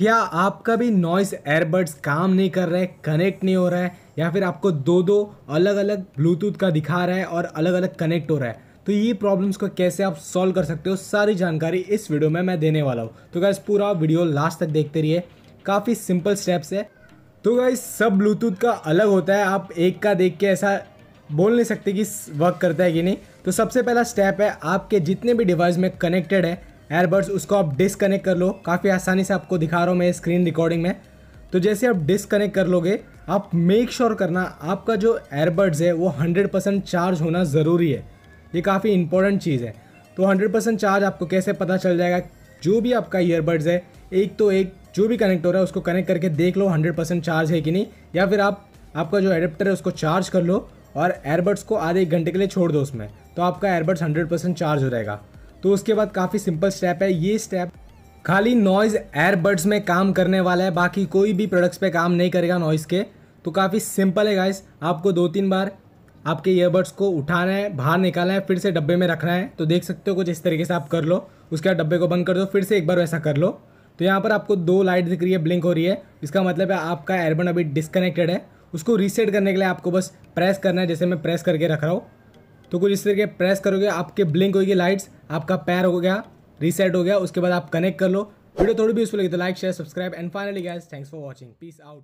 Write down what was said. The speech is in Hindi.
क्या आपका भी नॉइस एयरबड्स काम नहीं कर रहे कनेक्ट नहीं हो रहा है, या फिर आपको दो दो अलग अलग ब्लूटूथ का दिखा रहा है और अलग अलग कनेक्ट हो रहा है? तो ये प्रॉब्लम्स को कैसे आप सॉल्व कर सकते हो, सारी जानकारी इस वीडियो में मैं देने वाला हूँ। तो गाइस पूरा वीडियो लास्ट तक देखते रहिए। काफ़ी सिंपल स्टेप्स है। तो गाइस सब ब्लूटूथ का अलग होता है। आप एक का देख के ऐसा बोल नहीं सकते कि वर्क करता है कि नहीं। तो सबसे पहला स्टेप है, आपके जितने भी डिवाइस में कनेक्टेड है एयरबड्स उसको आप डिसकनेक्ट कर लो। काफ़ी आसानी से आपको दिखा रहा हूँ मैं स्क्रीन रिकॉर्डिंग में। तो जैसे आप डिसकनेक्ट कर लोगे, आप मेक श्योर sure करना, आपका जो एयरबड्स है, वो 100 परसेंट चार्ज होना ज़रूरी है। ये काफ़ी इंपॉर्टेंट चीज़ है। तो 100 परसेंट चार्ज आपको कैसे पता चल जाएगा? जो भी आपका ईयरबड्स है, एक तो एक जो भी कनेक्ट हो रहा है, उसको कनेक्ट करके देख लो 100 परसेंट चार्ज है कि नहीं। या फिर आप, आपका जो एडेप्टर है, उसको चार्ज कर लो और एयरबड्स को आधे एक घंटे के लिए छोड़ दो उसमें। तो आपका एयरबड्स 100 परसेंट चार्ज हो जाएगा। तो उसके बाद काफ़ी सिंपल स्टेप है, ये स्टेप खाली नॉइज़ एयरबड्स में काम करने वाला है, बाकी कोई भी प्रोडक्ट्स पे काम नहीं करेगा नॉइज़ के। तो काफ़ी सिंपल है गाइस आपको दो तीन बार आपके ईयरबड्स को उठाना है, बाहर निकालना है, फिर से डब्बे में रखना है। तो देख सकते हो कुछ इस तरीके से आप कर लो, उसके बाद डब्बे को बंद कर दो, फिर से एक बार वैसा कर लो। तो यहाँ पर आपको दो लाइट दिख रही है ब्लिंक हो रही है, इसका मतलब है आपका एयरबड अभी डिस्कनेक्टेड है। उसको रीसेट करने के लिए आपको बस प्रेस करना है, जैसे मैं प्रेस करके रख रहा हूँ। तो कुछ इस तरीके प्रेस करोगे, आपके ब्लिंक होगी लाइट्स आपका पैर हो गया रीसेट हो गया, उसके बाद आप कनेक्ट कर लो। वीडियो थोड़ी भी यूजफुल लगी तो like share subscribe and finally guys thanks for watching peace out